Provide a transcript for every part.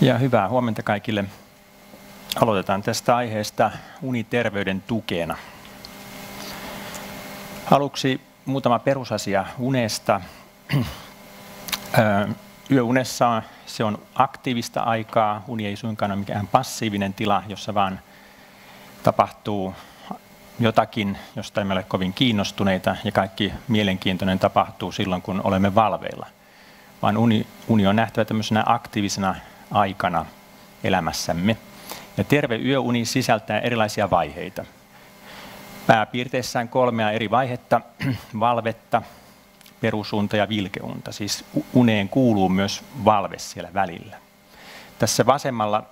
Ja hyvää huomenta kaikille. Aloitetaan tästä aiheesta uniterveyden tukena. Aluksi muutama perusasia unesta. Yöunessa se on aktiivista aikaa. Uni ei suinkaan ole mikään passiivinen tila, jossa vaan tapahtuu jotakin, josta emme ole kovin kiinnostuneita ja kaikki mielenkiintoinen tapahtuu silloin, kun olemme valveilla. Vaan uni, uni on nähtävä tämmöisenä aktiivisena aikana elämässämme. Ja terve yöuni sisältää erilaisia vaiheita. Pääpiirteissään kolmea eri vaihetta, valvetta, perusunta ja vilkeunta. Siis uneen kuuluu myös valve siellä välillä. Tässä vasemmalla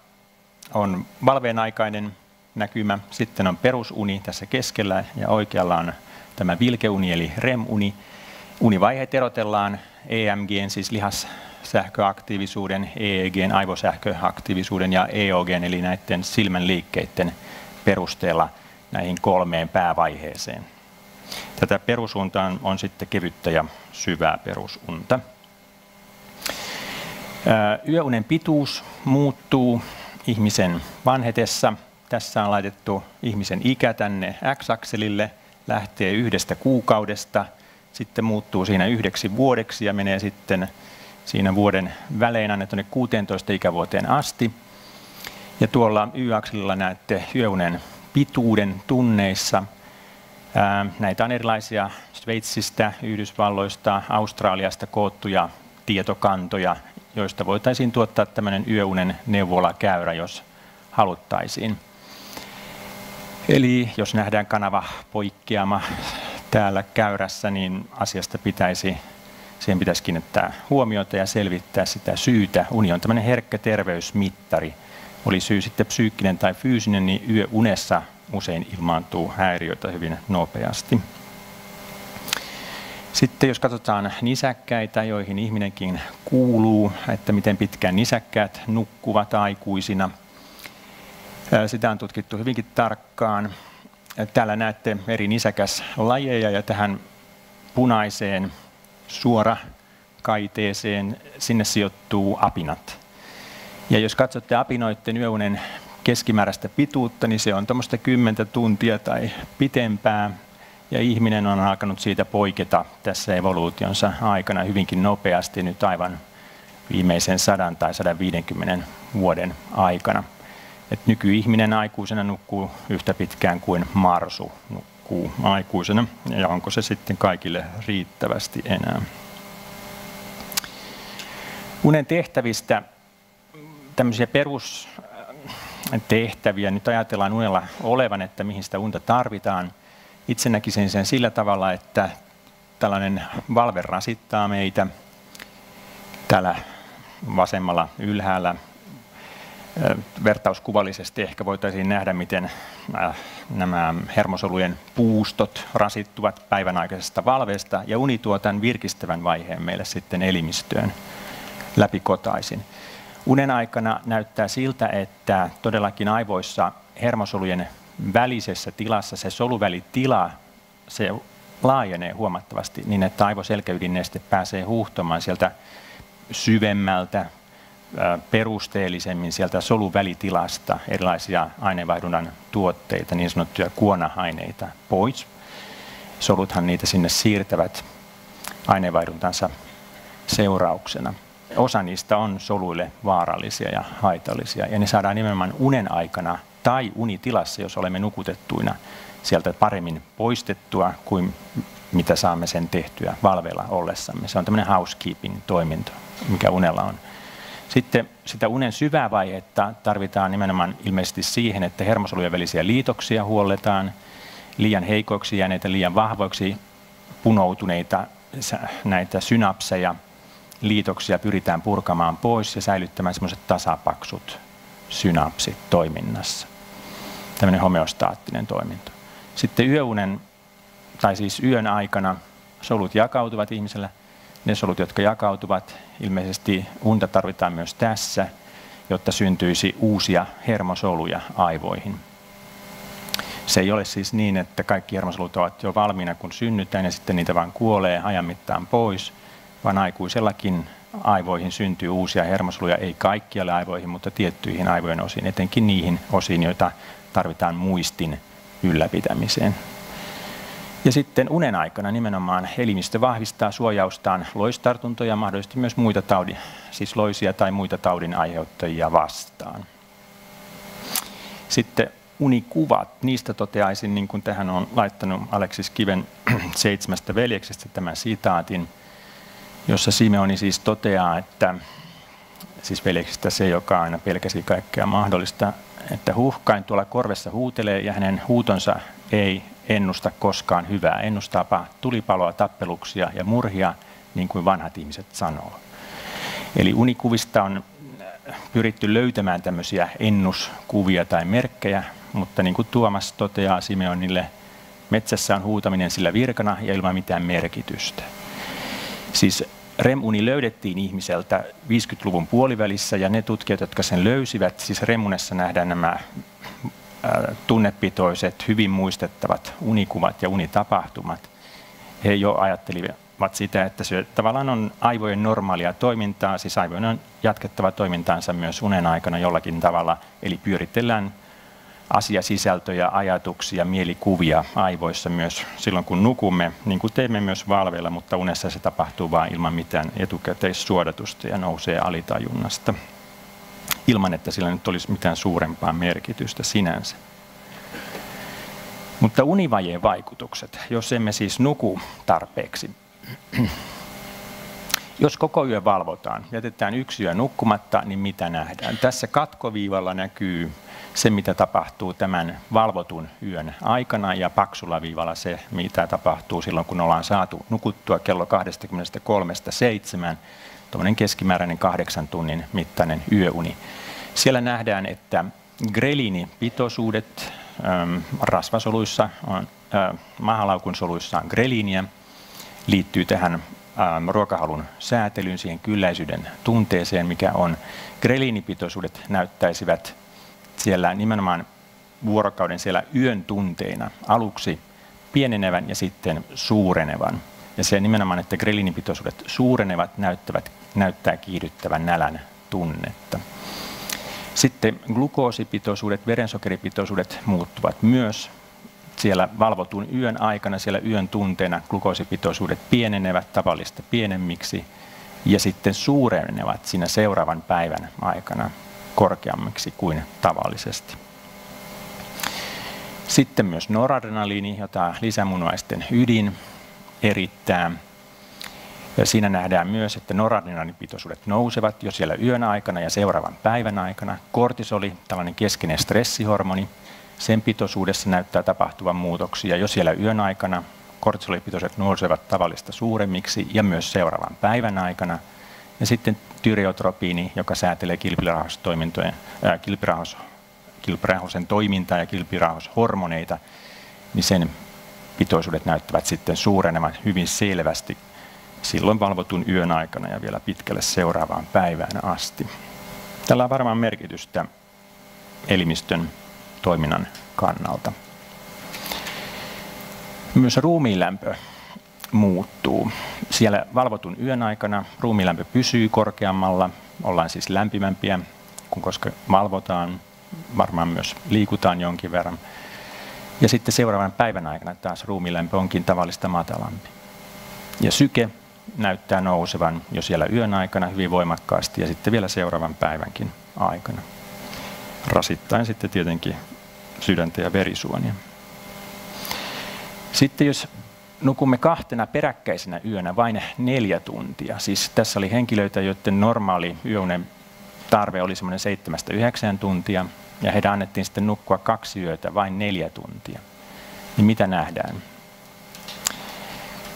on valveen aikainen näkymä, sitten on perusuni tässä keskellä ja oikealla on tämä vilkeuni eli REM-uni. Univaiheet erotellaan EMG, siis lihassähköaktiivisuuden, EEG, aivosähköaktiivisuuden ja EOG, eli näiden silmän liikkeiden perusteella näihin kolmeen päävaiheeseen. Tätä perusunta on sitten kevyttä ja syvää perusunta. Yöunen pituus muuttuu ihmisen vanhetessa. Tässä on laitettu ihmisen ikä tänne x-akselille, lähtee yhdestä kuukaudesta, sitten muuttuu siinä yhdeksi vuodeksi ja menee sitten siinä vuoden välein aina tuonne 16 ikävuoteen asti. Ja tuolla y-akselilla näette yöunen pituuden tunneissa – Näitä on erilaisia Sveitsistä, Yhdysvalloista, Australiasta koottuja tietokantoja, joista voitaisiin tuottaa tämmöinen yöunen neuvolakäyrä, jos haluttaisiin. Eli jos nähdään kanava poikkeama täällä käyrässä, niin asiasta pitäisi, siihen pitäisi kiinnittää huomiota ja selvittää sitä syytä. Uni on tämmöinen herkkä terveysmittari. Oli syy sitten psyykkinen tai fyysinen, niin yöunessa usein ilmaantuu häiriöitä hyvin nopeasti. Sitten jos katsotaan nisäkkäitä, joihin ihminenkin kuuluu, että miten pitkään nisäkkäät nukkuvat aikuisina. Sitä on tutkittu hyvinkin tarkkaan. Täällä näette eri nisäkäslajeja ja tähän punaiseen suora kaiteeseen sinne sijoittuu apinat. Ja jos katsotte apinoiden yöunen keskimääräistä pituutta, niin se on tuommoista 10 tuntia tai pitempää. Ja ihminen on alkanut siitä poiketa tässä evoluutionsa aikana hyvinkin nopeasti nyt aivan viimeisen 100 tai 150 vuoden aikana. Et nykyihminen aikuisena nukkuu yhtä pitkään kuin marsu nukkuu aikuisena, ja onko se sitten kaikille riittävästi enää. Unen tehtävistä tämmöisiä perus tehtäviä nyt ajatellaan unella olevan, että mihin sitä unta tarvitaan. Itse näkisin sen sillä tavalla, että tällainen valve rasittaa meitä täällä vasemmalla ylhäällä. Vertauskuvallisesti ehkä voitaisiin nähdä, miten nämä hermosolujen puustot rasittuvat päivän aikaisesta valveesta ja uni tuo tämän virkistävän vaiheen meille sitten elimistöön läpikotaisin. Unen aikana näyttää siltä, että todellakin aivoissa hermosolujen välisessä tilassa se soluvälitila, se laajenee huomattavasti niin, että aivoselkäydinneste pääsee huuhtomaan sieltä syvemmältä, perusteellisemmin sieltä soluvälitilasta erilaisia aineenvaihdunnan tuotteita, niin sanottuja kuona-aineita pois. Soluthan niitä sinne siirtävät aineenvaihduntansa seurauksena osa niistä on soluille vaarallisia ja haitallisia. Ja ne saadaan nimenomaan unen aikana tai unitilassa, jos olemme nukutettuina, sieltä paremmin poistettua kuin mitä saamme sen tehtyä valveilla ollessamme. Se on tämmöinen housekeeping-toiminto, mikä unella on. Sitten sitä unen syvää vaihetta tarvitaan nimenomaan ilmeisesti siihen, että hermosolujen välisiä liitoksia huolletaan, liian heikoiksi jääneitä, liian vahvoiksi punoutuneita näitä synapseja – liitoksia pyritään purkamaan pois ja säilyttämään semmoiset tasapaksut synapsit toiminnassa. Tämmöinen homeostaattinen toiminto. Sitten yöunen, tai siis yön aikana solut jakautuvat ihmisellä. Ne solut, jotka jakautuvat, ilmeisesti unta tarvitaan myös tässä, jotta syntyisi uusia hermosoluja aivoihin. Se ei ole siis niin, että kaikki hermosolut ovat jo valmiina, kun synnytään ja sitten niitä vain kuolee ajan mittaan pois – vaan aikuisellakin aivoihin syntyy uusia hermosoluja, ei kaikkialle aivoihin, mutta tiettyihin aivojen osiin, etenkin niihin osiin, joita tarvitaan muistin ylläpitämiseen. Ja sitten unen aikana nimenomaan elimistö vahvistaa suojaustaan loistartuntoja, mahdollisesti myös muita taudin, siis loisia tai muita taudin aiheuttajia vastaan. Sitten unikuvat, niistä toteaisin, niin kuin tähän on laittanut Aleksis Kiven seitsemästä veljeksestä tämän sitaatin, jossa Simeoni siis toteaa, että siis veljeksistä se, joka aina pelkäsi kaikkea mahdollista, että huhkain tuolla korvessa huutelee ja hänen huutonsa ei ennusta koskaan hyvää. Ennustaapa tulipaloa, tappeluksia ja murhia, niin kuin vanhat ihmiset sanoo. Eli unikuvista on pyritty löytämään tämmöisiä ennuskuvia tai merkkejä, mutta niin kuin Tuomas toteaa Simeonille, metsässä on huutaminen sillä virkana ja ilman mitään merkitystä. Siis REM-uni löydettiin ihmiseltä 50-luvun puolivälissä ja ne tutkijat, jotka sen löysivät, siis REM-unessa nähdään nämä tunnepitoiset, hyvin muistettavat unikuvat ja unitapahtumat. He jo ajattelivat sitä, että se tavallaan on aivojen normaalia toimintaa, siis aivojen on jatkettava toimintaansa myös unen aikana jollakin tavalla, eli pyöritellään asiasisältöjä, ajatuksia, mielikuvia aivoissa myös silloin, kun nukumme, niin kuin teemme myös valveilla, mutta unessa se tapahtuu vain ilman mitään etukäteissuodatusta ja nousee alitajunnasta, ilman että sillä nyt olisi mitään suurempaa merkitystä sinänsä. Mutta univajeen vaikutukset, jos emme siis nuku tarpeeksi. Jos koko yö valvotaan, jätetään yksi yö nukkumatta, niin mitä nähdään? Tässä katkoviivalla näkyy se, mitä tapahtuu tämän valvotun yön aikana ja paksulla viivalla se, mitä tapahtuu silloin, kun ollaan saatu nukuttua kello 23.7, tuommoinen keskimääräinen kahdeksan tunnin mittainen yöuni. Siellä nähdään, että greliinipitoisuudet ähm, rasvasoluissa, äh, mahalaukun soluissa on greliiniä, liittyy tähän ähm, ruokahalun säätelyyn, siihen kylläisyyden tunteeseen, mikä on. Greliinipitoisuudet näyttäisivät siellä nimenomaan vuorokauden siellä yön tunteina aluksi pienenevän ja sitten suurenevan. Ja se nimenomaan, että grellinipitoisuudet suurenevat, näyttävät, näyttää kiihdyttävän nälän tunnetta. Sitten glukoosipitoisuudet, verensokeripitoisuudet muuttuvat myös. Siellä valvotun yön aikana, siellä yön tunteena glukoosipitoisuudet pienenevät tavallista pienemmiksi ja sitten suurenevat siinä seuraavan päivän aikana korkeammiksi kuin tavallisesti. Sitten myös noradrenaliini, jota lisämunuaisten ydin erittää. Siinä nähdään myös, että noradrenalipitoisuudet nousevat jo siellä yön aikana ja seuraavan päivän aikana. Kortisoli, tällainen keskeinen stressihormoni, sen pitoisuudessa näyttää tapahtuvan muutoksia jo siellä yön aikana. Kortisolipitoisuudet nousevat tavallista suuremmiksi ja myös seuraavan päivän aikana. Ja sitten tyreotropiini, joka säätelee kilpirauhastoimintojen, ää, kilpirauhas, kilpirauhasen toimintaa ja kilpirauhashormoneita, niin sen pitoisuudet näyttävät sitten suurenevan hyvin selvästi silloin valvotun yön aikana ja vielä pitkälle seuraavaan päivään asti. Tällä on varmaan merkitystä elimistön toiminnan kannalta. Myös ruumiinlämpö muuttuu. Siellä valvotun yön aikana ruumilämpö pysyy korkeammalla, ollaan siis lämpimämpiä, kun koska valvotaan, varmaan myös liikutaan jonkin verran. Ja sitten seuraavan päivän aikana taas ruumilämpö onkin tavallista matalampi. Ja syke näyttää nousevan jo siellä yön aikana hyvin voimakkaasti ja sitten vielä seuraavan päivänkin aikana. Rasittaen sitten tietenkin sydäntä ja verisuonia. Sitten jos nukumme kahtena peräkkäisenä yönä vain neljä tuntia. Siis tässä oli henkilöitä, joiden normaali yöunen tarve oli semmoinen seitsemästä yhdeksän tuntia, ja heidän annettiin sitten nukkua kaksi yötä vain neljä tuntia. Niin mitä nähdään?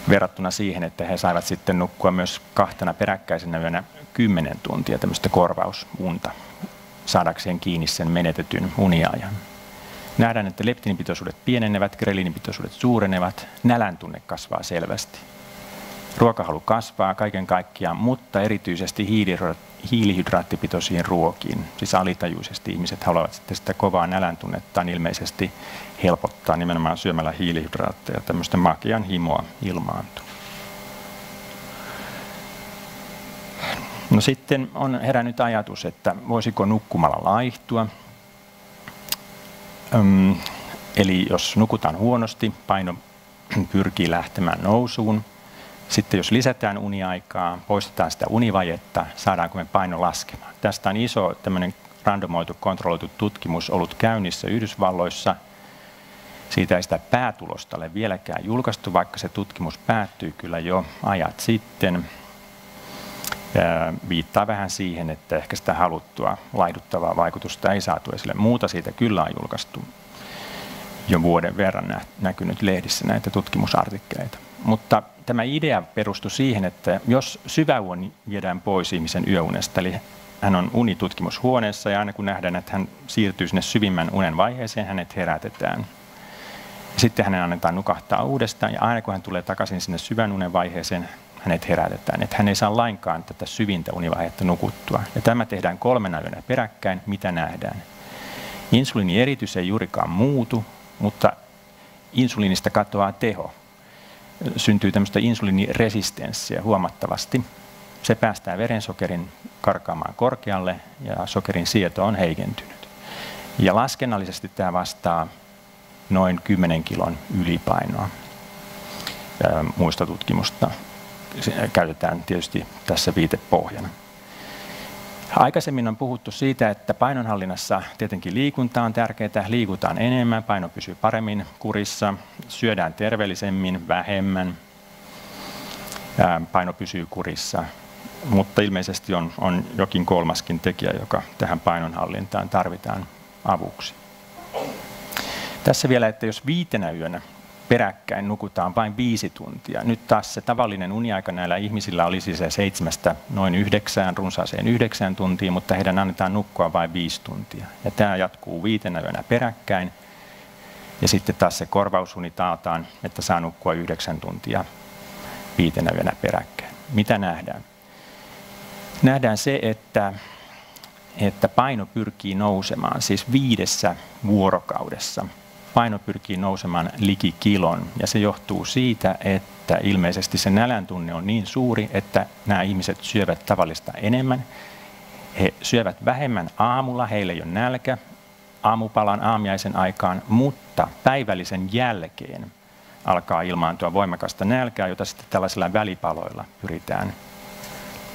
Verrattuna siihen, että he saivat sitten nukkua myös kahtena peräkkäisenä yönä kymmenen tuntia tämmöistä korvausunta saadakseen kiinni sen menetetyn uniajan. Nähdään, että leptinipitoisuudet pienenevät, greliinipitoisuudet suurenevat, nälän tunne kasvaa selvästi. Ruokahalu kasvaa kaiken kaikkiaan, mutta erityisesti hiilihydraattipitoisiin ruokiin. Siis alitajuisesti ihmiset haluavat sitten sitä kovaa nälän ilmeisesti helpottaa nimenomaan syömällä hiilihydraatteja. Tämmöistä makian himoa ilmaantuu. No sitten on herännyt ajatus, että voisiko nukkumalla laihtua. Öm, eli jos nukutaan huonosti, paino pyrkii lähtemään nousuun. Sitten jos lisätään uniaikaa, poistetaan sitä univajetta, saadaanko me paino laskemaan. Tästä on iso tämmöinen randomoitu kontrolloitu tutkimus ollut käynnissä Yhdysvalloissa. Siitä ei sitä päätulosta ole vieläkään julkaistu, vaikka se tutkimus päättyi kyllä jo ajat sitten. Viittaa vähän siihen, että ehkä sitä haluttua laiduttavaa vaikutusta ei saatu esille. Muuta siitä kyllä on julkaistu jo vuoden verran näkynyt lehdissä näitä tutkimusartikkeleita. Mutta tämä idea perustui siihen, että jos syväuoni viedään pois ihmisen yöunesta, eli hän on unitutkimushuoneessa ja aina kun nähdään, että hän siirtyy sinne syvimmän unen vaiheeseen, hänet herätetään. Sitten hänen annetaan nukahtaa uudestaan ja aina kun hän tulee takaisin sinne syvän unen vaiheeseen, hänet herätetään. Että hän ei saa lainkaan tätä syvintä univaihetta nukuttua. Ja tämä tehdään kolmena yönä peräkkäin, mitä nähdään. Insuliinieritys ei juurikaan muutu, mutta insuliinista katoaa teho. Syntyy tämmöistä insuliiniresistenssiä huomattavasti. Se päästää verensokerin karkaamaan korkealle ja sokerin sieto on heikentynyt. Ja laskennallisesti tämä vastaa noin 10 kilon ylipainoa muista tutkimusta. Käytetään tietysti tässä viitepohjana. Aikaisemmin on puhuttu siitä, että painonhallinnassa tietenkin liikunta on tärkeää, liikutaan enemmän, paino pysyy paremmin kurissa, syödään terveellisemmin, vähemmän, paino pysyy kurissa. Mutta ilmeisesti on, on jokin kolmaskin tekijä, joka tähän painonhallintaan tarvitaan avuksi. Tässä vielä, että jos viitenä yönä peräkkäin nukutaan vain viisi tuntia. Nyt taas se tavallinen uniaika näillä ihmisillä olisi se seitsemästä noin yhdeksään, runsaaseen yhdeksään tuntiin, mutta heidän annetaan nukkua vain viisi tuntia. Ja tämä jatkuu viitenä yönä peräkkäin. Ja sitten taas se korvausuni taataan, että saa nukkua yhdeksän tuntia viitenä yönä peräkkäin. Mitä nähdään? Nähdään se, että, että paino pyrkii nousemaan, siis viidessä vuorokaudessa – paino pyrkii nousemaan liki kilon. Ja se johtuu siitä, että ilmeisesti se nälän tunne on niin suuri, että nämä ihmiset syövät tavallista enemmän. He syövät vähemmän aamulla, heillä ei ole nälkä aamupalan aamiaisen aikaan, mutta päivällisen jälkeen alkaa ilmaantua voimakasta nälkää, jota sitten tällaisilla välipaloilla pyritään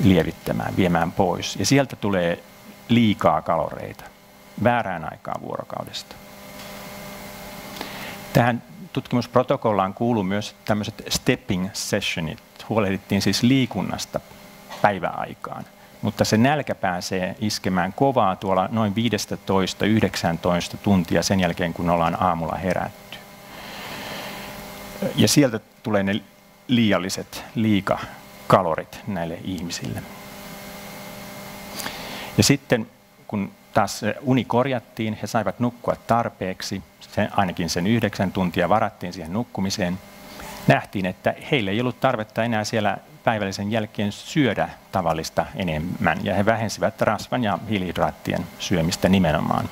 lievittämään, viemään pois. Ja sieltä tulee liikaa kaloreita väärään aikaan vuorokaudesta. Tähän tutkimusprotokollaan kuuluu myös tämmöiset stepping sessionit. Huolehdittiin siis liikunnasta päiväaikaan. Mutta se nälkä pääsee iskemään kovaa tuolla noin 15-19 tuntia sen jälkeen, kun ollaan aamulla herätty. Ja sieltä tulee ne liialliset liikakalorit näille ihmisille. Ja sitten kun taas uni korjattiin, he saivat nukkua tarpeeksi, sen, ainakin sen yhdeksän tuntia varattiin siihen nukkumiseen. Nähtiin, että heillä ei ollut tarvetta enää siellä päivällisen jälkeen syödä tavallista enemmän, ja he vähensivät rasvan ja hiilihydraattien syömistä nimenomaan,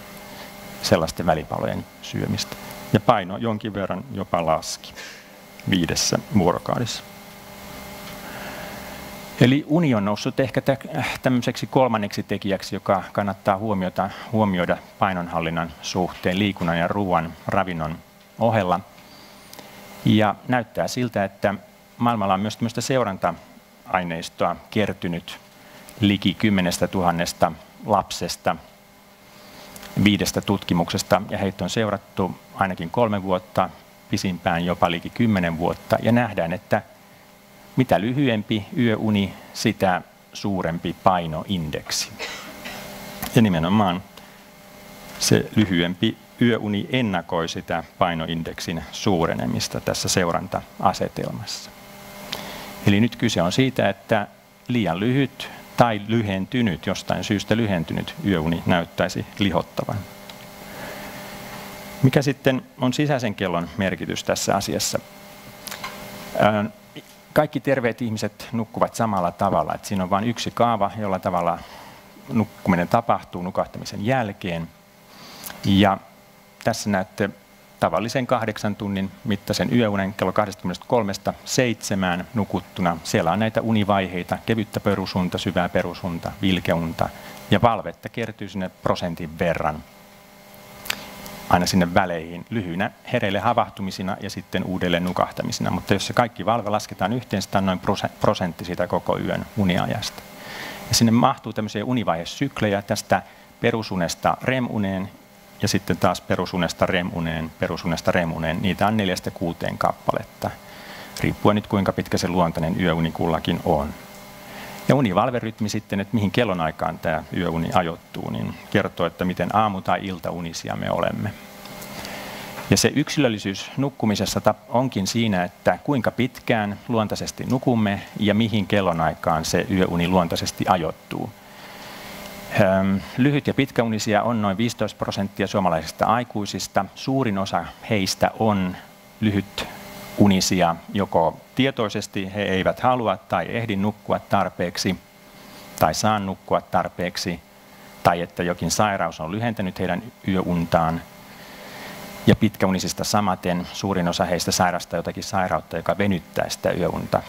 sellaisten välipalojen syömistä. Ja paino jonkin verran jopa laski viidessä vuorokaudessa. Eli uni on noussut ehkä tämmöiseksi kolmanneksi tekijäksi, joka kannattaa huomiota, huomioida painonhallinnan suhteen liikunnan ja ruoan ravinnon ohella. Ja näyttää siltä, että maailmalla on myös tämmöistä seuranta-aineistoa kertynyt liki 10 000 lapsesta viidestä tutkimuksesta, ja heitä on seurattu ainakin kolme vuotta, pisimpään jopa liki kymmenen vuotta, ja nähdään, että mitä lyhyempi yöuni, sitä suurempi painoindeksi. Ja nimenomaan se lyhyempi yöuni ennakoi sitä painoindeksin suurenemista tässä seuranta-asetelmassa. Eli nyt kyse on siitä, että liian lyhyt tai lyhentynyt, jostain syystä lyhentynyt yöuni näyttäisi lihottavan. Mikä sitten on sisäisen kellon merkitys tässä asiassa? Kaikki terveet ihmiset nukkuvat samalla tavalla. Että siinä on vain yksi kaava, jolla tavalla nukkuminen tapahtuu nukahtamisen jälkeen. Ja tässä näette tavallisen kahdeksan tunnin mittaisen yöunen kello 23.7 nukuttuna. Siellä on näitä univaiheita, kevyttä perusunta, syvää perusunta, vilkeunta ja valvetta kertyy sinne prosentin verran aina sinne väleihin lyhyinä hereille havahtumisina ja sitten uudelleen nukahtamisina. Mutta jos se kaikki valve lasketaan yhteen, sitä on noin prosentti siitä koko yön uniajasta. Ja sinne mahtuu tämmöisiä univaihesyklejä tästä perusunesta remuneen ja sitten taas perusunesta remuneen, perusunesta remuneen. Niitä on neljästä kuuteen kappaletta, riippuen nyt kuinka pitkä se luontainen yöuni kullakin on. Ja univalverytmi sitten, että mihin kellonaikaan tämä yöuni ajoittuu, niin kertoo, että miten aamu- tai iltaunisia me olemme. Ja se yksilöllisyys nukkumisessa onkin siinä, että kuinka pitkään luontaisesti nukumme ja mihin kellonaikaan se yöuni luontaisesti ajoittuu. Lyhyt- ja pitkäunisia on noin 15 prosenttia suomalaisista aikuisista. Suurin osa heistä on lyhyt unisia, joko tietoisesti he eivät halua tai ehdi nukkua tarpeeksi tai saa nukkua tarpeeksi, tai että jokin sairaus on lyhentänyt heidän yöuntaan. Ja pitkäunisista samaten suurin osa heistä sairastaa jotakin sairautta, joka venyttää sitä yöunta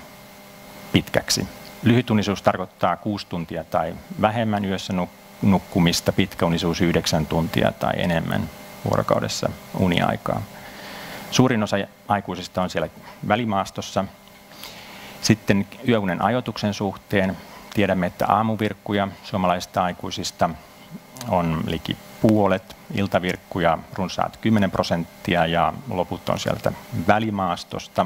pitkäksi. Lyhytunisuus tarkoittaa kuusi tuntia tai vähemmän yössä nukkumista, pitkäunisuus yhdeksän tuntia tai enemmän vuorokaudessa uniaikaa. Suurin osa aikuisista on siellä välimaastossa. Sitten yöunen ajoituksen suhteen tiedämme, että aamuvirkkuja suomalaisista aikuisista on liki puolet, iltavirkkuja runsaat 10 prosenttia ja loput on sieltä välimaastosta.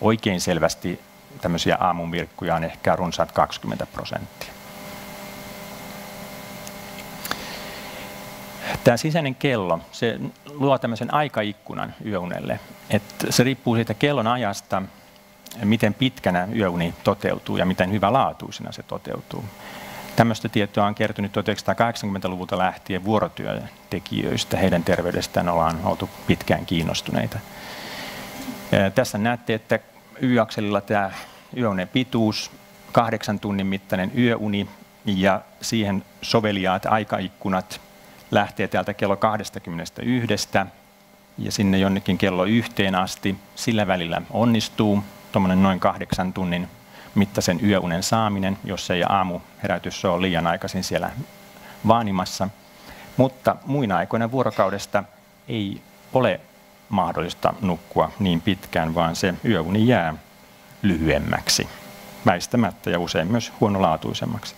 Oikein selvästi tämmöisiä aamuvirkkuja on ehkä runsaat 20 prosenttia. Tämä sisäinen kello, se luo tämmöisen aikaikkunan yöunelle. Että se riippuu siitä kellon ajasta, miten pitkänä yöuni toteutuu ja miten hyvälaatuisena se toteutuu. Tämmöistä tietoa on kertynyt 1980-luvulta lähtien vuorotyötekijöistä. Heidän terveydestään ollaan oltu pitkään kiinnostuneita. Tässä näette, että y-akselilla tämä yöunen pituus, kahdeksan tunnin mittainen yöuni ja siihen soveliaat aikaikkunat lähtee täältä kello 21 ja sinne jonnekin kello yhteen asti. Sillä välillä onnistuu tuommoinen noin kahdeksan tunnin mittaisen yöunen saaminen, jos ei aamu herätys ole liian aikaisin siellä vaanimassa. Mutta muina aikoina vuorokaudesta ei ole mahdollista nukkua niin pitkään, vaan se yöuni jää lyhyemmäksi, väistämättä ja usein myös huonolaatuisemmaksi.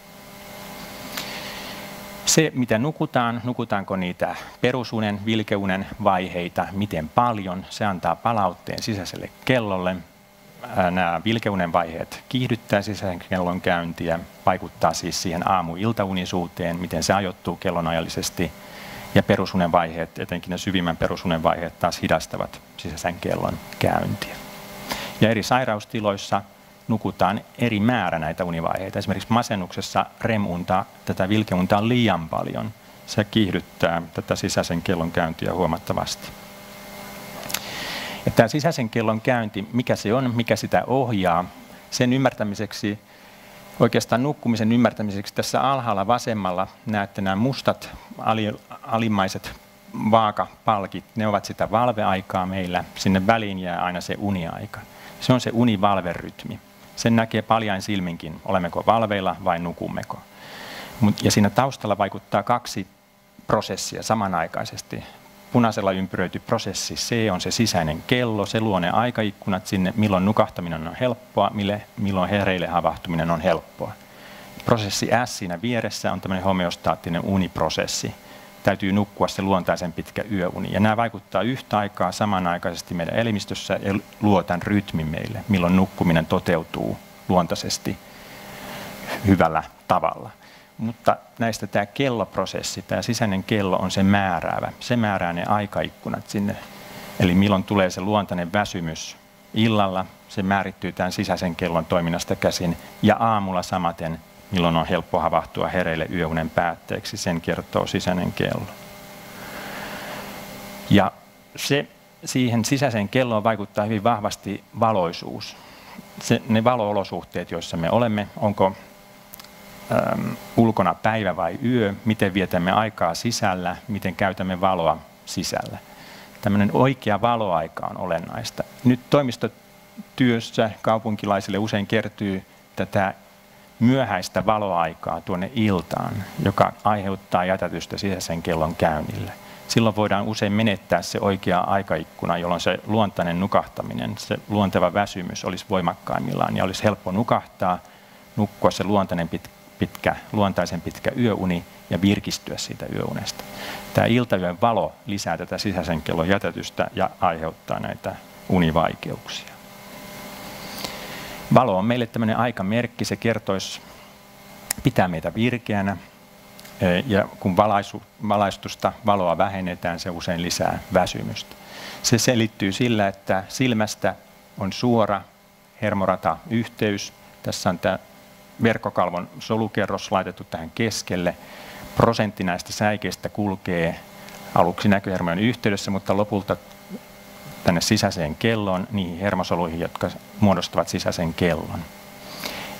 Se, mitä nukutaan, nukutaanko niitä perusunen, vilkeunen vaiheita, miten paljon, se antaa palautteen sisäiselle kellolle. Nämä vilkeunen vaiheet kiihdyttää sisäisen kellon käyntiä, vaikuttaa siis siihen aamu-iltaunisuuteen, miten se ajoittuu kellonajallisesti. Ja perusunen vaiheet, etenkin ne syvimmän perusunen vaiheet, taas hidastavat sisäisen kellon käyntiä. Ja eri sairaustiloissa nukutaan eri määrä näitä univaiheita. Esimerkiksi masennuksessa remunta, tätä vilkeunta on liian paljon. Se kiihdyttää tätä sisäisen kellon käyntiä huomattavasti. Ja tämä sisäisen kellon käynti, mikä se on, mikä sitä ohjaa, sen ymmärtämiseksi, oikeastaan nukkumisen ymmärtämiseksi tässä alhaalla vasemmalla näette nämä mustat alimaiset vaakapalkit, ne ovat sitä valveaikaa meillä, sinne väliin jää aina se uniaika. Se on se univalverytmi. Sen näkee paljain silminkin, olemmeko valveilla vai nukummeko. Ja siinä taustalla vaikuttaa kaksi prosessia samanaikaisesti. Punaisella ympyröity prosessi C on se sisäinen kello, se luo ne aikaikkunat sinne, milloin nukahtaminen on helppoa, milloin hereille havahtuminen on helppoa. Prosessi S siinä vieressä on tämmöinen homeostaattinen uniprosessi. Täytyy nukkua se luontaisen pitkä yöuni. Ja nämä vaikuttaa yhtä aikaa samanaikaisesti meidän elimistössä ja luo tämän rytmin meille, milloin nukkuminen toteutuu luontaisesti hyvällä tavalla. Mutta näistä tämä kelloprosessi, tämä sisäinen kello on se määräävä. Se määrää ne aikaikkunat sinne. Eli milloin tulee se luontainen väsymys illalla, se määrittyy tämän sisäisen kellon toiminnasta käsin. Ja aamulla samaten, milloin on helppo havahtua hereille yöunen päätteeksi, sen kertoo sisäinen kello. Ja se, siihen sisäiseen kelloon vaikuttaa hyvin vahvasti valoisuus. Se, ne valoolosuhteet, joissa me olemme, onko äm, ulkona päivä vai yö, miten vietämme aikaa sisällä, miten käytämme valoa sisällä. tämmöinen oikea valoaika on olennaista. Nyt toimistotyössä kaupunkilaisille usein kertyy tätä myöhäistä valoaikaa tuonne iltaan, joka aiheuttaa jätätystä sisäisen kellon käynnille. Silloin voidaan usein menettää se oikea aikaikkuna, jolloin se luontainen nukahtaminen, se luonteva väsymys olisi voimakkaimmillaan ja olisi helppo nukahtaa, nukkua se luontainen pitkä, pitkä, luontaisen pitkä yöuni ja virkistyä siitä yöunesta. Tämä iltayön valo lisää tätä sisäisen kellon jätätystä ja aiheuttaa näitä univaikeuksia. Valo on meille tämmöinen aikamerkki, se kertoisi, pitää meitä virkeänä, ja kun valaisu, valaistusta, valoa vähennetään, se usein lisää väsymystä. Se selittyy sillä, että silmästä on suora hermorata yhteys. Tässä on tämä verkkokalvon solukerros laitettu tähän keskelle. Prosentti näistä säikeistä kulkee aluksi näköhermojen yhteydessä, mutta lopulta tänne sisäiseen kelloon, niihin hermosoluihin, jotka muodostavat sisäisen kellon.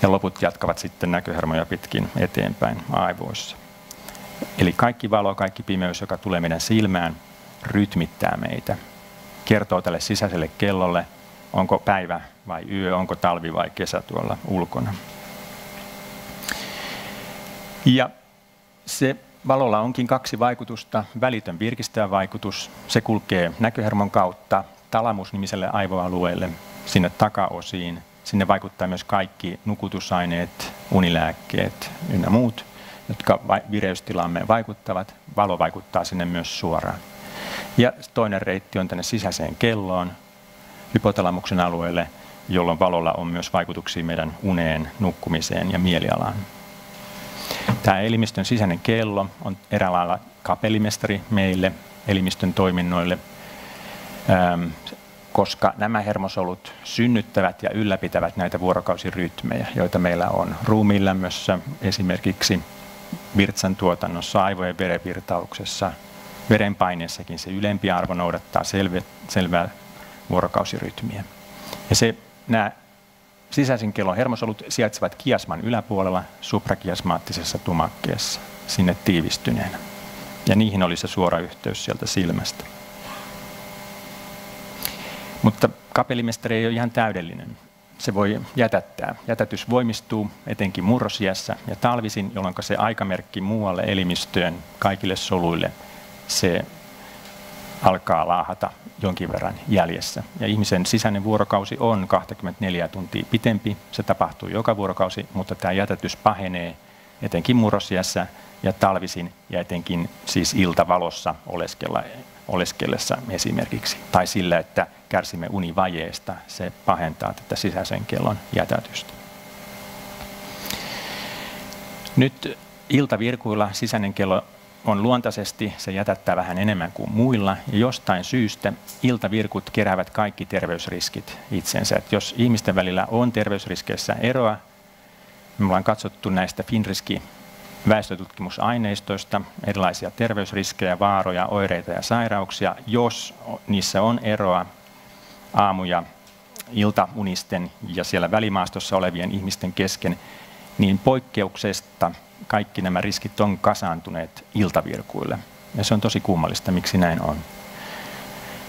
Ja loput jatkavat sitten näköhermoja pitkin eteenpäin aivoissa. Eli kaikki valo, kaikki pimeys, joka tulee meidän silmään, rytmittää meitä. Kertoo tälle sisäiselle kellolle, onko päivä vai yö, onko talvi vai kesä tuolla ulkona. Ja se valolla onkin kaksi vaikutusta. Välitön virkistävä vaikutus, se kulkee näköhermon kautta talamusnimiselle aivoalueelle, sinne takaosiin. Sinne vaikuttaa myös kaikki nukutusaineet, unilääkkeet ynnä muut, jotka vireystilaamme vaikuttavat. Valo vaikuttaa sinne myös suoraan. Ja toinen reitti on tänne sisäiseen kelloon, hypotalamuksen alueelle, jolloin valolla on myös vaikutuksia meidän uneen, nukkumiseen ja mielialaan. Tämä elimistön sisäinen kello on eräänlailla kapellimestari meille, elimistön toiminnoille, koska nämä hermosolut synnyttävät ja ylläpitävät näitä vuorokausirytmejä, joita meillä on ruumiinlämmössä, esimerkiksi virtsan tuotannossa, aivojen verenvirtauksessa, verenpaineessakin se ylempi arvo noudattaa selvä, selvää vuorokausirytmiä. Ja se, nämä sisäisen kellon hermosolut sijaitsevat kiasman yläpuolella suprakiasmaattisessa tumakkeessa, sinne tiivistyneenä. Ja niihin oli se suora yhteys sieltä silmästä. Mutta kapellimestari ei ole ihan täydellinen. Se voi jätättää. Jätätys voimistuu etenkin murrosiässä ja talvisin, jolloin se aikamerkki muualle elimistöön, kaikille soluille, se alkaa laahata jonkin verran jäljessä. Ja ihmisen sisäinen vuorokausi on 24 tuntia pitempi. Se tapahtuu joka vuorokausi, mutta tämä jätätys pahenee etenkin murrosiässä ja talvisin ja etenkin siis iltavalossa oleskella, oleskellessa esimerkiksi. Tai sillä, että kärsimme univajeesta, se pahentaa tätä sisäisen kellon jätätystä. Nyt iltavirkuilla sisäinen kello on luontaisesti, se jätättää vähän enemmän kuin muilla, ja jostain syystä iltavirkut keräävät kaikki terveysriskit itsensä. Et jos ihmisten välillä on terveysriskeissä eroa, me ollaan katsottu näistä Finriski väestötutkimusaineistoista erilaisia terveysriskejä, vaaroja, oireita ja sairauksia. Jos niissä on eroa aamu- ja iltaunisten ja siellä välimaastossa olevien ihmisten kesken, niin poikkeuksesta kaikki nämä riskit on kasaantuneet iltavirkuille. Ja se on tosi kummallista, miksi näin on.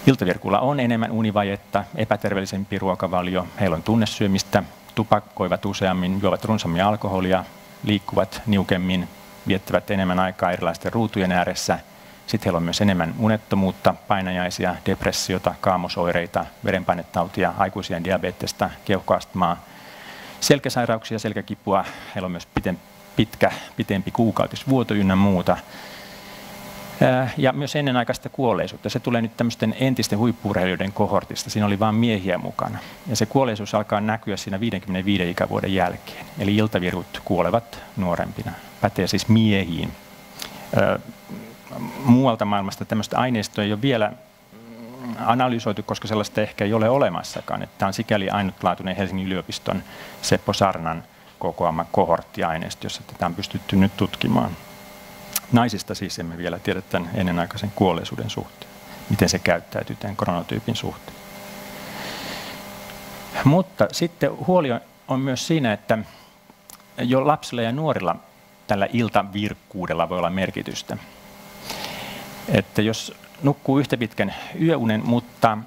Iltavirkuilla on enemmän univajetta, epäterveellisempi ruokavalio, heillä on tunnesyömistä, tupakoivat useammin, juovat runsammin alkoholia, liikkuvat niukemmin, viettävät enemmän aikaa erilaisten ruutujen ääressä. Sitten heillä on myös enemmän unettomuutta, painajaisia, depressiota, kaamosoireita, verenpainetautia, aikuisien diabetesta, keuhkoastmaa, selkäsairauksia, selkäkipua. Heillä on myös pitkä, pitempi kuukautisvuoto ynnä muuta. Ja myös ennenaikaista kuolleisuutta. Se tulee nyt tämmöisten entisten huippuurheilijoiden kohortista. Siinä oli vain miehiä mukana. Ja se kuolleisuus alkaa näkyä siinä 55 ikävuoden jälkeen. Eli iltavirut kuolevat nuorempina. Pätee siis miehiin. Muualta maailmasta tämmöistä aineistoa ei ole vielä analysoitu, koska sellaista ehkä ei ole olemassakaan. Tämä on sikäli ainutlaatuinen Helsingin yliopiston Seppo Sarnan kokoama kohorttiaineisto, jossa tätä on pystytty nyt tutkimaan. Naisista siis emme vielä tiedä tämän ennenaikaisen kuolleisuuden suhteen, miten se käyttäytyy tämän koronatyypin suhteen. Mutta sitten huoli on myös siinä, että jo lapsilla ja nuorilla tällä iltavirkkuudella voi olla merkitystä. Että jos nukkuu yhtä pitkän yöunen, mutta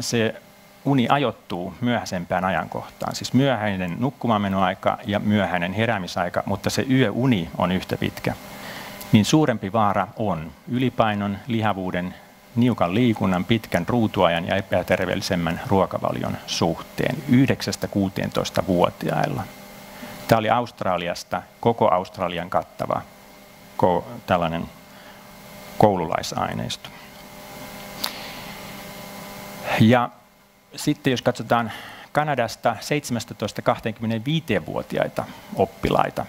se uni ajoittuu myöhäisempään ajankohtaan. Siis myöhäinen nukkumaanmenoaika ja myöhäinen heräämisaika, mutta se yöuni on yhtä pitkä. Niin suurempi vaara on ylipainon, lihavuuden, niukan liikunnan, pitkän ruutuajan ja epäterveellisemmän ruokavalion suhteen 9-16-vuotiailla. Tämä oli Australiasta koko Australian kattava tällainen koululaisaineisto. Ja sitten jos katsotaan Kanadasta 17-25-vuotiaita oppilaita,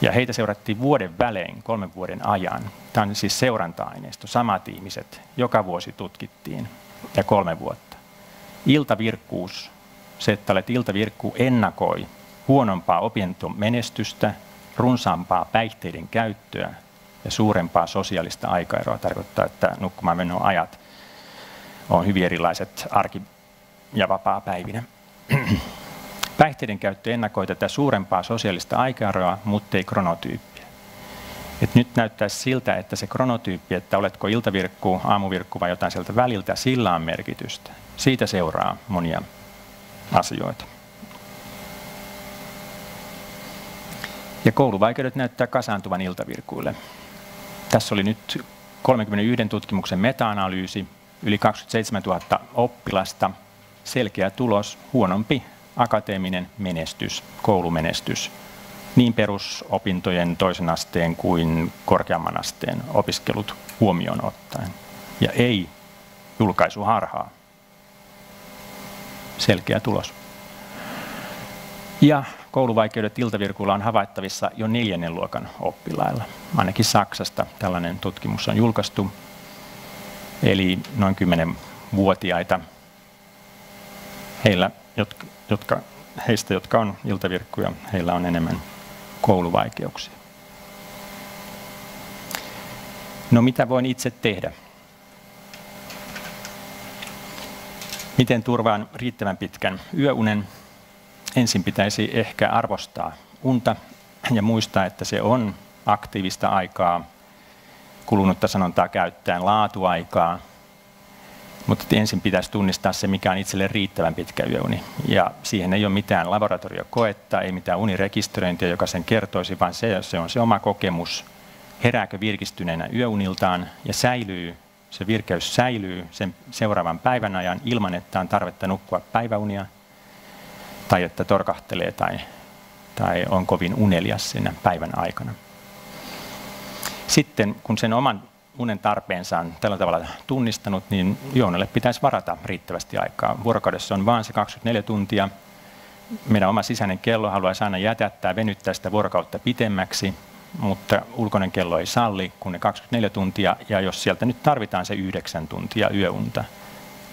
ja heitä seurattiin vuoden välein, kolmen vuoden ajan. Tämä on siis seuranta-aineisto, samat ihmiset, joka vuosi tutkittiin ja kolme vuotta. Iltavirkkuus, se, että olet iltavirkku, ennakoi huonompaa opintomenestystä, runsaampaa päihteiden käyttöä ja suurempaa sosiaalista aikaeroa. Tarkoittaa, että nukkumaan ajat on hyvin erilaiset arki- ja vapaa-päivinä. Päihteiden käyttö ennakoi tätä suurempaa sosiaalista aikaeroa, mutta ei kronotyyppiä. Et nyt näyttäisi siltä, että se kronotyyppi, että oletko iltavirkku, aamuvirkku vai jotain sieltä väliltä, sillä on merkitystä. Siitä seuraa monia asioita. Ja kouluvaikeudet näyttää kasaantuvan iltavirkuille. Tässä oli nyt 31 tutkimuksen meta-analyysi, yli 27 000 oppilasta, selkeä tulos, huonompi akateeminen menestys, koulumenestys, niin perusopintojen toisen asteen kuin korkeamman asteen opiskelut huomioon ottaen. Ja ei julkaisuharhaa. Selkeä tulos. Ja kouluvaikeudet iltavirkuilla on havaittavissa jo neljännen luokan oppilailla. Ainakin Saksasta tällainen tutkimus on julkaistu. Eli noin 10-vuotiaita. Heillä, jotka, jotka, heistä, jotka on iltavirkkuja, heillä on enemmän kouluvaikeuksia. No mitä voin itse tehdä? Miten turvaan riittävän pitkän yöunen? Ensin pitäisi ehkä arvostaa unta ja muistaa, että se on aktiivista aikaa, kulunutta sanontaa käyttäen laatuaikaa, mutta ensin pitäisi tunnistaa se, mikä on itselle riittävän pitkä yöuni. Ja siihen ei ole mitään laboratoriokoetta, ei mitään unirekisteröintiä, joka sen kertoisi, vaan se, se on se oma kokemus. Herääkö virkistyneenä yöuniltaan ja säilyy, se virkeys säilyy sen seuraavan päivän ajan ilman, että on tarvetta nukkua päiväunia tai että torkahtelee tai, tai on kovin unelias siinä päivän aikana. Sitten kun sen oman unen tarpeensa on tällä tavalla tunnistanut, niin juonelle pitäisi varata riittävästi aikaa. Vuorokaudessa on vain se 24 tuntia. Meidän oma sisäinen kello haluaisi aina jätättää, venyttää sitä vuorokautta pitemmäksi, mutta ulkoinen kello ei salli kun ne 24 tuntia, ja jos sieltä nyt tarvitaan se 9 tuntia yöunta,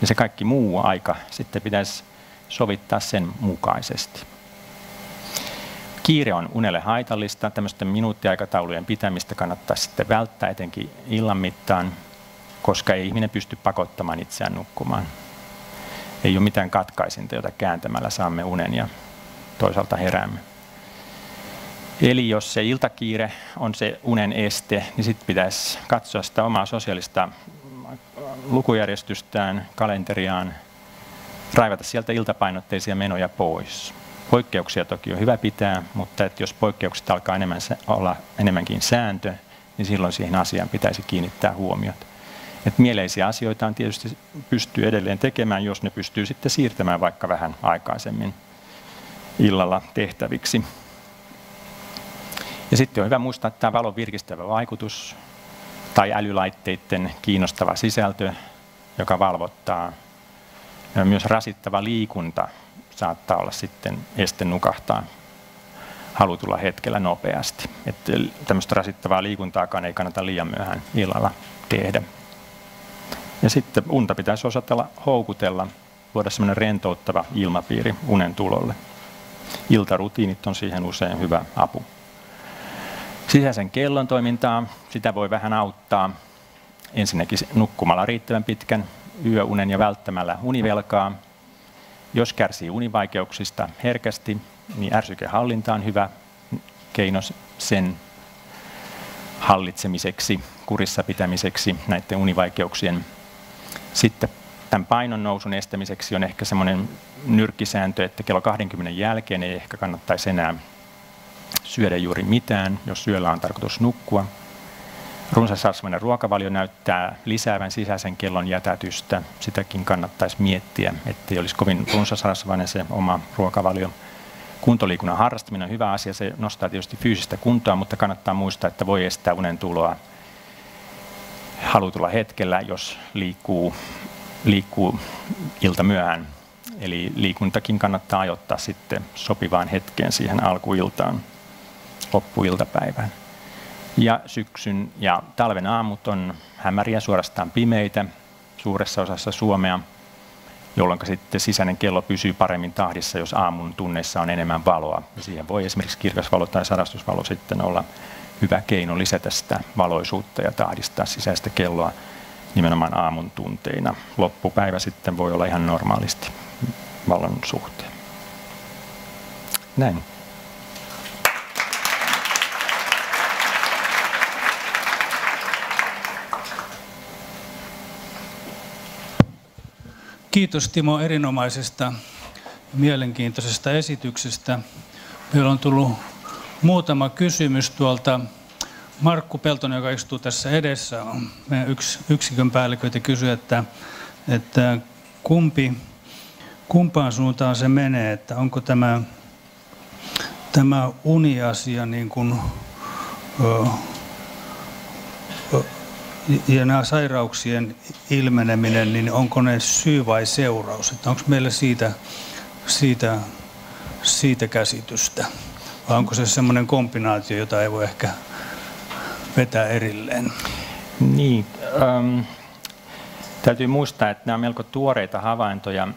niin se kaikki muu aika sitten pitäisi sovittaa sen mukaisesti. Kiire on unelle haitallista. Tämmöisten minuuttiaikataulujen pitämistä kannattaa sitten välttää etenkin illan mittaan, koska ei ihminen pysty pakottamaan itseään nukkumaan. Ei ole mitään katkaisinta, jota kääntämällä saamme unen ja toisaalta heräämme. Eli jos se iltakiire on se unen este, niin sitten pitäisi katsoa sitä omaa sosiaalista lukujärjestystään, kalenteriaan, raivata sieltä iltapainotteisia menoja pois. Poikkeuksia toki on hyvä pitää, mutta että jos poikkeukset alkaa enemmän olla enemmänkin sääntö, niin silloin siihen asiaan pitäisi kiinnittää huomiota. Et mieleisiä asioita on tietysti pystyy edelleen tekemään, jos ne pystyy sitten siirtämään vaikka vähän aikaisemmin illalla tehtäviksi. Ja sitten on hyvä muistaa että tämä valon virkistävä vaikutus tai älylaitteiden kiinnostava sisältö, joka valvottaa. Ja myös rasittava liikunta saattaa olla sitten este nukahtaa halutulla hetkellä nopeasti. Että tämmöistä rasittavaa liikuntaakaan ei kannata liian myöhään illalla tehdä. Ja sitten unta pitäisi osatella houkutella, luoda semmoinen rentouttava ilmapiiri unen tulolle. Iltarutiinit on siihen usein hyvä apu. Sisäisen kellon toimintaa, sitä voi vähän auttaa. Ensinnäkin nukkumalla riittävän pitkän yöunen ja välttämällä univelkaa. Jos kärsii univaikeuksista herkästi, niin ärsykehallinta on hyvä keino sen hallitsemiseksi, kurissa pitämiseksi, näiden univaikeuksien. Sitten tämän painon nousun estämiseksi on ehkä semmoinen nyrkkisääntö, että kello 20 jälkeen ei ehkä kannattaisi enää syödä juuri mitään, jos syöllä on tarkoitus nukkua. Runsasrasvainen ruokavalio näyttää lisäävän sisäisen kellon jätätystä. Sitäkin kannattaisi miettiä, ettei olisi kovin runsasrasvainen se oma ruokavalio. Kuntoliikunnan harrastaminen on hyvä asia, se nostaa tietysti fyysistä kuntoa, mutta kannattaa muistaa, että voi estää unen tuloa halutulla hetkellä, jos liikkuu, liikkuu ilta myöhään. Eli liikuntakin kannattaa ajoittaa sitten sopivaan hetkeen siihen alkuiltaan, loppuiltapäivään. Ja syksyn ja talven aamut on hämäriä, suorastaan pimeitä suuressa osassa Suomea, jolloin sitten sisäinen kello pysyy paremmin tahdissa, jos aamun tunneissa on enemmän valoa. Ja siihen voi esimerkiksi kirkasvalo tai sarastusvalo sitten olla hyvä keino lisätä sitä valoisuutta ja tahdistaa sisäistä kelloa nimenomaan aamun tunteina. Loppupäivä sitten voi olla ihan normaalisti valon suhteen. Näin. Kiitos Timo erinomaisesta mielenkiintoisesta esityksestä. Meillä on tullut muutama kysymys tuolta. Markku Peltonen, joka istuu tässä edessä, on meidän yksi, yksikön päälliköitä kysyy, että, että kumpi, kumpaan suuntaan se menee, että onko tämä, tämä uniasia niin kuin, ö, ja nämä sairauksien ilmeneminen, niin onko ne syy vai seuraus? Että onko meillä siitä, siitä, siitä käsitystä? Vai onko se semmoinen kombinaatio, jota ei voi ehkä vetää erilleen? Niin, ähm, täytyy muistaa, että nämä on melko tuoreita havaintoja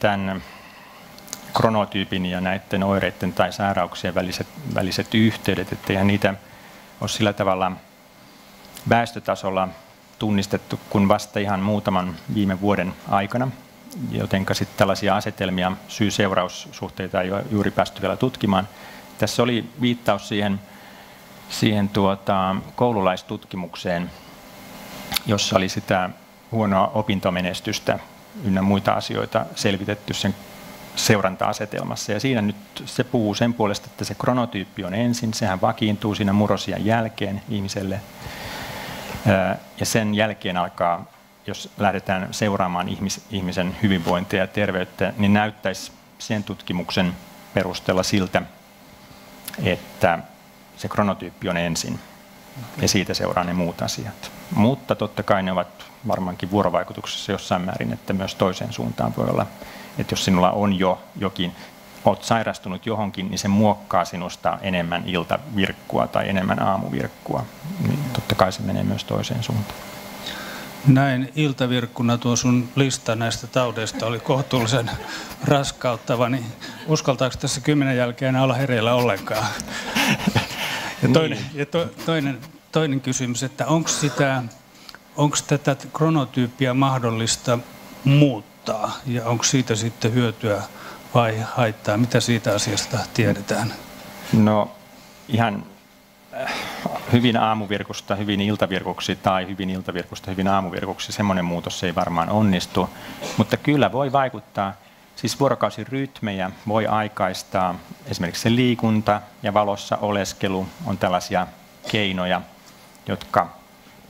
tämän kronotyypin ja näiden oireiden tai sairauksien väliset, väliset yhteydet, etteihän niitä ole sillä tavalla – väestötasolla tunnistettu kuin vasta ihan muutaman viime vuoden aikana, jotenka sitten tällaisia asetelmia, syy-seuraussuhteita ei ole juuri päästy vielä tutkimaan. Tässä oli viittaus siihen, siihen tuota, koululaistutkimukseen, jossa oli sitä huonoa opintomenestystä ynnä muita asioita selvitetty sen seuranta-asetelmassa. Ja siinä nyt se puhuu sen puolesta, että se kronotyyppi on ensin, sehän vakiintuu siinä murrosian jälkeen ihmiselle. Ja sen jälkeen alkaa, jos lähdetään seuraamaan ihmisen hyvinvointia ja terveyttä, niin näyttäisi sen tutkimuksen perusteella siltä, että se kronotyyppi on ensin. Ja siitä seuraa ne muut asiat. Mutta totta kai ne ovat varmaankin vuorovaikutuksessa jossain määrin, että myös toiseen suuntaan voi olla, että jos sinulla on jo jokin olet sairastunut johonkin, niin se muokkaa sinusta enemmän iltavirkkua tai enemmän aamuvirkkua. Niin totta kai se menee myös toiseen suuntaan. Näin iltavirkkuna tuo sun lista näistä taudeista oli kohtuullisen raskauttava, niin uskaltaako tässä kymmenen jälkeen olla hereillä ollenkaan? Ja toinen, niin. ja to, toinen, toinen kysymys, että onko sitä, onko tätä kronotyyppiä mahdollista muuttaa ja onko siitä sitten hyötyä vai haittaa? Mitä siitä asiasta tiedetään? No ihan äh, hyvin aamuvirkusta hyvin iltavirkuksi tai hyvin iltavirkusta hyvin aamuvirkuksi, semmoinen muutos ei varmaan onnistu, mutta kyllä voi vaikuttaa. Siis vuorokausirytmejä voi aikaistaa, esimerkiksi se liikunta ja valossa oleskelu on tällaisia keinoja, jotka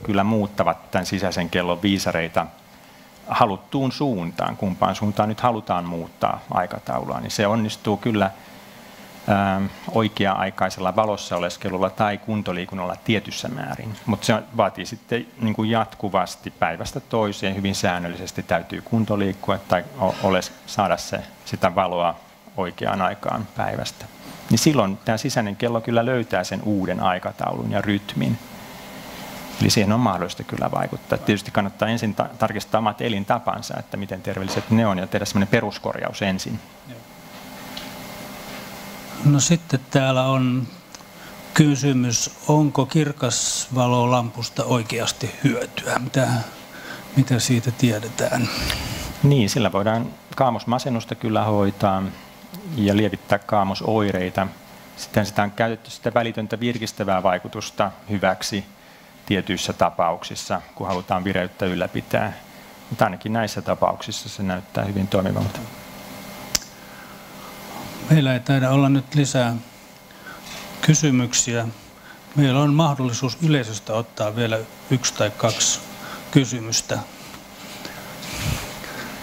kyllä muuttavat tämän sisäisen kellon viisareita haluttuun suuntaan, kumpaan suuntaan nyt halutaan muuttaa aikataulua, niin se onnistuu kyllä ähm, oikea-aikaisella valossa oleskelulla tai kuntoliikunnalla tietyssä määrin. Mutta se vaatii sitten niin kuin jatkuvasti päivästä toiseen, hyvin säännöllisesti täytyy kuntoliikkua tai oles, saada se, sitä valoa oikeaan aikaan päivästä. Niin silloin tämä sisäinen kello kyllä löytää sen uuden aikataulun ja rytmin. Eli siihen on mahdollista kyllä vaikuttaa. Tietysti kannattaa ensin ta- tarkistaa omat elintapansa, että miten terveelliset ne on, ja tehdä sellainen peruskorjaus ensin. No sitten täällä on kysymys, onko kirkasvalolampusta oikeasti hyötyä? Mitä, mitä siitä tiedetään? Niin, sillä voidaan kaamosmasennusta kyllä hoitaa ja lievittää kaamosoireita. Sitten sitä on käytetty sitä välitöntä virkistävää vaikutusta hyväksi tietyissä tapauksissa, kun halutaan vireyttä ylläpitää. Mutta ainakin näissä tapauksissa se näyttää hyvin toimivalta. Meillä ei taida olla nyt lisää kysymyksiä. Meillä on mahdollisuus yleisöstä ottaa vielä yksi tai kaksi kysymystä.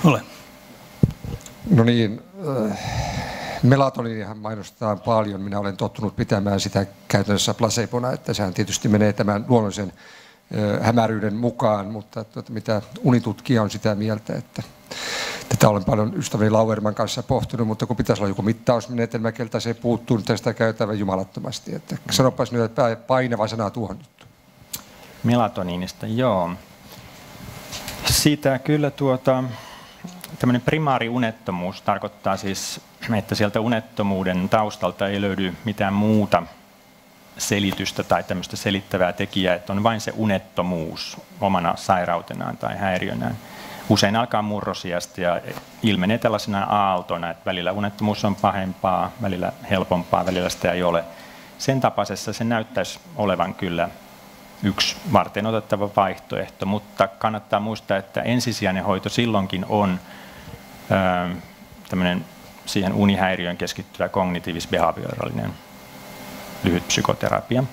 Ole. No niin, äh, melatoniinihan mainostetaan paljon. Minä olen tottunut pitämään sitä käytännössä placebona, että sehän tietysti menee tämän luonnollisen hämäryyden mukaan, mutta tuota, mitä unitutkija on sitä mieltä, että tätä olen paljon ystäväni Lauerman kanssa pohtinut, mutta kun pitäisi olla joku mittausmenetelmä, keltä se puuttuu, niin tästä käytävä jumalattomasti. Että sanopas nyt, että painava sana tuohon juttuun. Melatoniinista, joo. Siitä kyllä tuota, tämmöinen primaariunettomuus tarkoittaa siis, että sieltä unettomuuden taustalta ei löydy mitään muuta selitystä tai tämmöistä selittävää tekijää, että on vain se unettomuus omana sairautenaan tai häiriönään. Usein alkaa murrosiasta ja ilmenee tällaisena aaltona, että välillä unettomuus on pahempaa, välillä helpompaa, välillä sitä ei ole. Sen tapaisessa se näyttäisi olevan kyllä yksi varten otettava vaihtoehto, mutta kannattaa muistaa, että ensisijainen hoito silloinkin on tämmöinen siihen unihäiriöön keskittyvä kognitiivis-behaviorallinen lyhyt psykoterapia.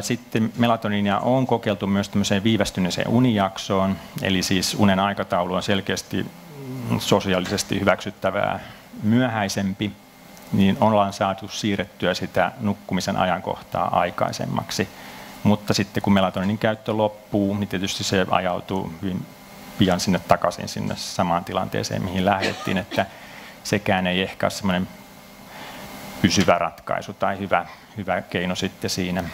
Sitten melatoniinia on kokeiltu myös tämmöiseen viivästyneeseen unijaksoon, eli siis unen aikataulu on selkeästi sosiaalisesti hyväksyttävää myöhäisempi, niin ollaan saatu siirrettyä sitä nukkumisen ajankohtaa aikaisemmaksi. Mutta sitten kun melatoniinin käyttö loppuu, niin tietysti se ajautuu hyvin pian sinne takaisin sinne samaan tilanteeseen, mihin lähdettiin, että sekään ei ehkä ole semmoinen pysyvä ratkaisu tai hyvä, hyvä keino sitten siinä.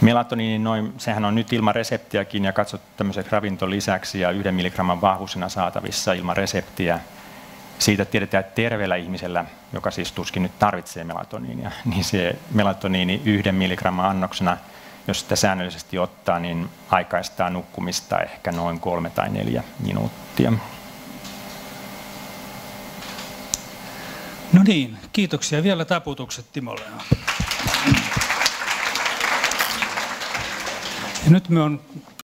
Melatoniini, noin, sehän on nyt ilman reseptiäkin ja katsottu tämmöiseksi ravintolisäksi ja yhden milligramman vahvuisena saatavissa ilman reseptiä. Siitä tiedetään, että terveellä ihmisellä, joka siis tuskin nyt tarvitsee melatoniinia, niin se melatoniini yhden milligramman annoksena – jos sitä säännöllisesti ottaa, niin aikaistaa nukkumista ehkä noin kolme tai neljä minuuttia. No niin, kiitoksia. Vielä taputukset Timolle. Ja nyt me on